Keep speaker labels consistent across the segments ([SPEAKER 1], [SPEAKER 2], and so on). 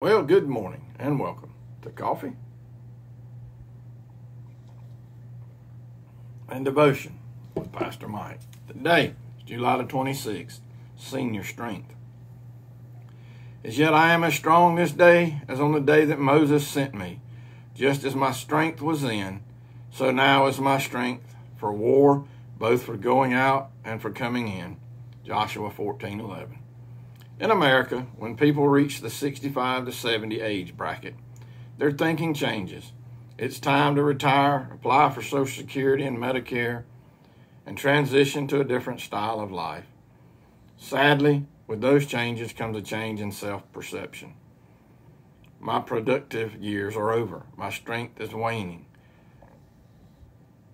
[SPEAKER 1] Well, good morning and welcome to Coffee and Devotion with Pastor Mike. Today is July the 26th, Senior Strength. As yet I am as strong this day as on the day that Moses sent me. Just as my strength was then, so now is my strength for war, both for going out and for coming in. Joshua 14 11. In America, when people reach the 65 to 70 age bracket, their thinking changes. It's time to retire, apply for Social Security and Medicare, and transition to a different style of life. Sadly, with those changes comes a change in self perception. My productive years are over. My strength is waning.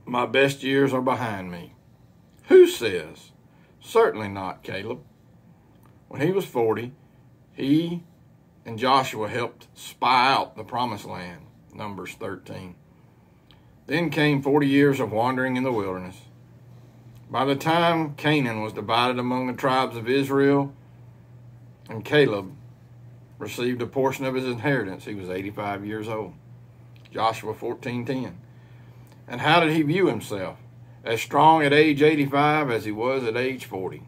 [SPEAKER 1] My best years are behind me. Who says? Certainly not Caleb. When he was 40, he and Joshua helped spy out the promised land, Numbers 13. Then came 40 years of wandering in the wilderness. By the time Canaan was divided among the tribes of Israel and Caleb received a portion of his inheritance, he was 85 years old. Joshua 14:10. And how did he view himself? As strong at age 85 as he was at age 40.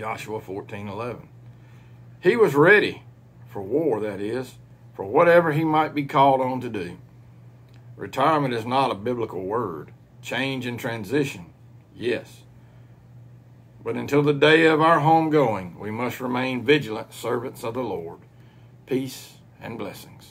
[SPEAKER 1] Joshua 14:11. He was ready for war, that is, for whatever he might be called on to do. Retirement is not a biblical word. Change and transition, yes. But until the day of our homegoing, we must remain vigilant servants of the Lord. Peace and blessings.